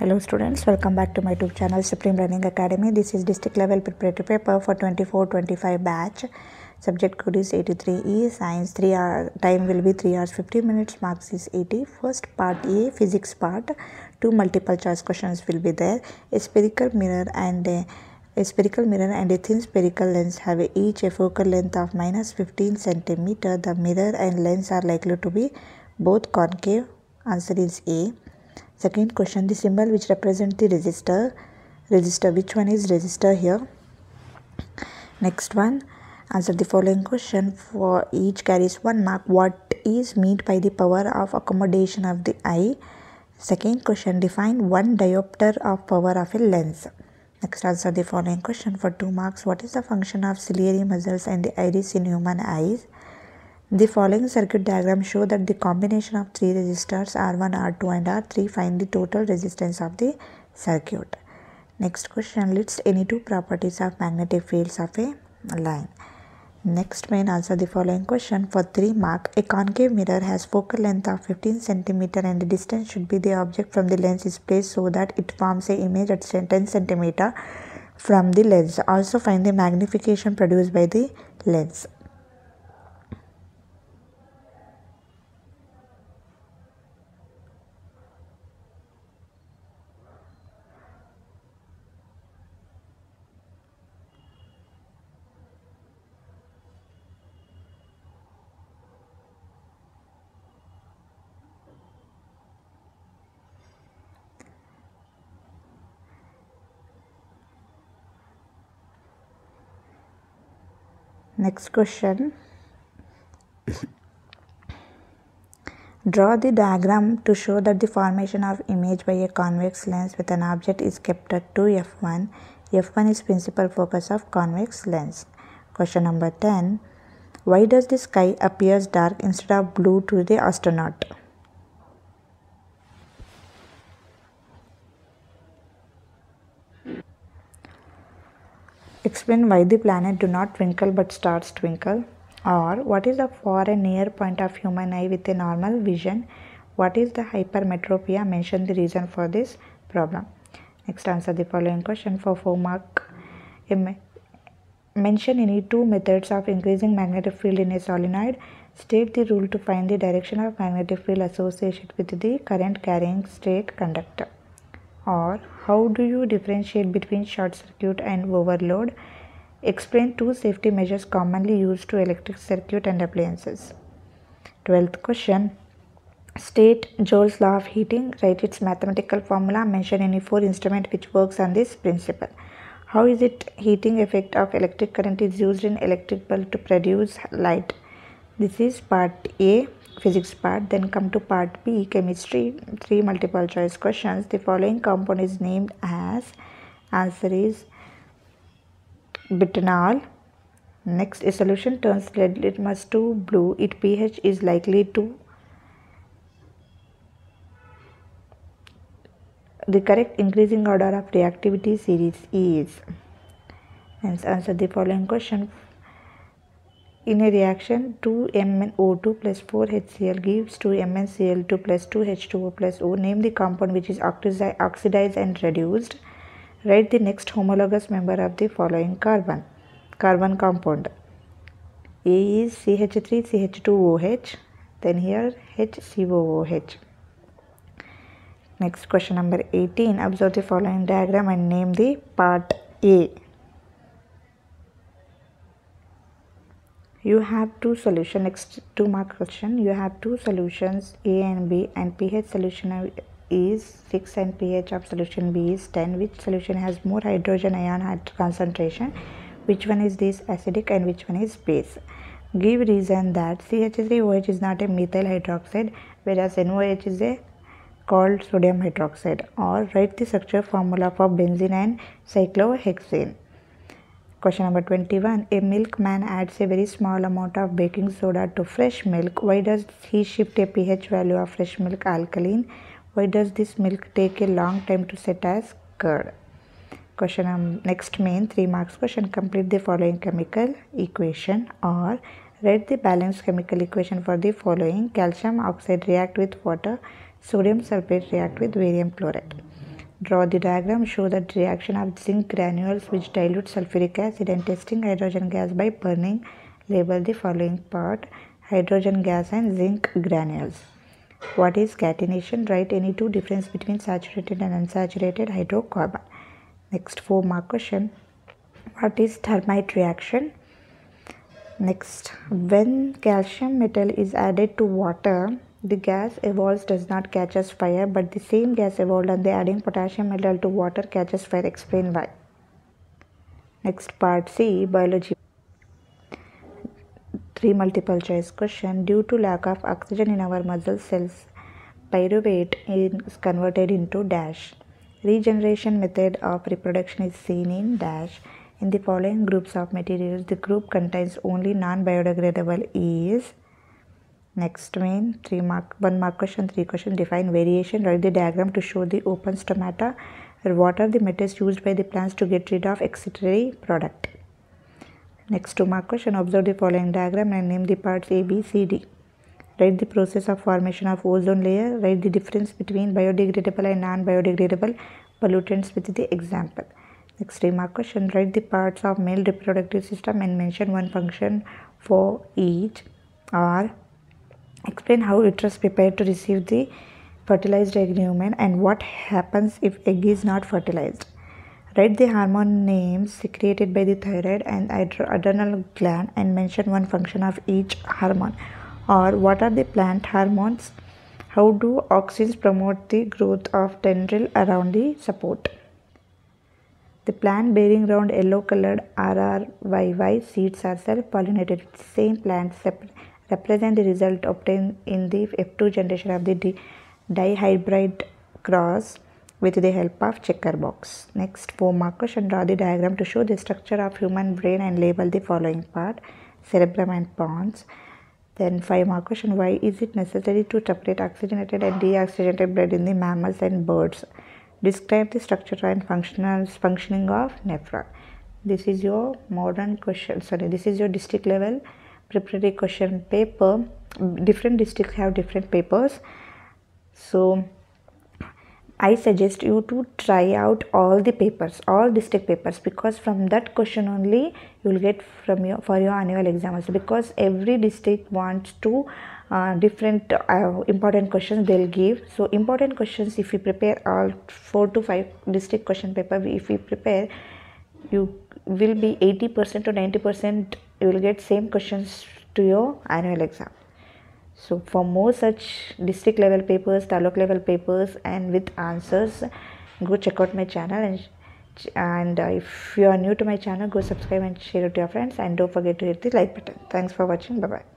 Hello students, welcome back to my YouTube channel Supreme Learning Academy. This is district level preparatory paper for 24-25 batch. Subject code is 83E, science 3 hour, time will be 3 hours 15 minutes, marks is 80. First part A, physics part, two multiple choice questions will be there. A spherical mirror and a, a spherical mirror and a thin spherical lens have each a focal length of minus 15 centimeter. The mirror and lens are likely to be both concave. Answer is A. Second question, the symbol which represent the resistor, resistor, which one is resistor here? Next one, answer the following question for each carries one mark. What is meant by the power of accommodation of the eye? Second question, define one diopter of power of a lens. Next answer the following question for two marks. What is the function of ciliary muscles and the iris in human eyes? The following circuit diagram show that the combination of three resistors R1, R2 and R3 find the total resistance of the circuit. Next question lists any two properties of magnetic fields of a line. Next main answer the following question for 3 mark. A concave mirror has focal length of 15 cm and the distance should be the object from the lens is placed so that it forms a image at 10 cm from the lens. Also find the magnification produced by the lens. Next question. Draw the diagram to show that the formation of image by a convex lens with an object is kept at 2 f1. f1 is principal focus of convex lens. Question number 10. Why does the sky appears dark instead of blue to the astronaut? Explain why the planet do not twinkle but stars twinkle. Or what is the far and near point of human eye with a normal vision? What is the hypermetropia? Mention the reason for this problem. Next answer the following question for 4 mark. Mention any two methods of increasing magnetic field in a solenoid. State the rule to find the direction of magnetic field associated with the current carrying state conductor. Or how do you differentiate between short circuit and overload? Explain two safety measures commonly used to electric circuit and appliances. 12th question. State Joule's law of heating. Write its mathematical formula. Mention any four instrument which works on this principle. How is it heating effect of electric current is used in electric bulb to produce light? This is part A physics part then come to part b chemistry three multiple choice questions. The following compound is named as answer is butanol next a solution turns red litmus to blue. Its ph is likely to the correct increasing order of reactivity series is hence answer the following question in a reaction, 2MnO2 plus 4HCl gives 2MnCl2 plus 2H2O plus O. Name the compound which is oxidized and reduced. Write the next homologous member of the following carbon. Carbon compound. A is CH3CH2OH. Then here HCOOH. Next question number 18. Observe the following diagram and name the part A. you have two solution next two mark question. You have two solutions a and b and ph solution is 6 and ph of solution b is 10 which solution has more hydrogen ion concentration? Which one is this acidic and which one is base? Give reason that CH3OH is not a methyl hydroxide whereas NOH is a called sodium hydroxide. Or write the structure formula for benzene and cyclohexane Question number 21. A milkman adds a very small amount of baking soda to fresh milk. Why does he shift a pH value of fresh milk alkaline? Why does this milk take a long time to set as curd? Question um, next main 3 marks question. Complete the following chemical equation or write the balanced chemical equation for the following. Calcium oxide react with water. Sodium sulfate react with barium chloride. Draw the diagram. Show the reaction of zinc granules which dilute sulfuric acid and testing hydrogen gas by burning. Label the following part hydrogen gas and zinc granules. What is catenation? Write any two difference between saturated and unsaturated hydrocarbon. Next four mark question. What is thermite reaction? Next, when calcium metal is added to water, the gas evolves does not catch as fire, but the same gas evolved on the adding potassium metal to water catches fire. Explain why. Next part C, biology. Three multiple choice question. Due to lack of oxygen in our muscle cells, pyruvate is converted into dash. Regeneration method of reproduction is seen in dash. In the following groups of materials, the group contains only non-biodegradable is next main three mark one mark question three question define variation. Write the diagram to show the open stomata. What are the methods used by the plants to get rid of excretory product? Next two mark question observe the following diagram and name the parts a b c d. Write the process of formation of ozone layer. Write the difference between biodegradable and non-biodegradable pollutants with the example. Next remark question write the parts of male reproductive system and mention one function for each or explain how uterus prepared to receive the fertilized egg human and what happens if egg is not fertilized. Write the hormone names secreted by the thyroid and adrenal gland and mention one function of each hormone. Or what are the plant hormones? How do auxins promote the growth of tendril around the support? The plant bearing round yellow colored RRYY seeds are self-pollinated. Same plants represent the result obtained in the F2 generation of the dihybrid cross with the help of checker box. Next, four markers and draw the diagram to show the structure of human brain and label the following part cerebrum and pons. Then five mark question why is it necessary to separate oxygenated and deoxygenated blood in the mammals and birds? Describe the structure and functional functioning of nephron. This is your modern question. Sorry, this is your district level preparatory question paper. Different districts have different papers. So I suggest you to try out all the papers, all district papers, because from that question only you will get from your for your annual exams. Because every district wants to uh, different uh, important questions they'll give so important questions if you prepare all four to five district question paper if you prepare you will be 80% to 90% you will get same questions to your annual exam. So for more such district level papers taluk level papers and with answers go check out my channel and and uh, if you are new to my channel go subscribe and share it to your friends. And don't forget to hit the like button. Thanks for watching. Bye bye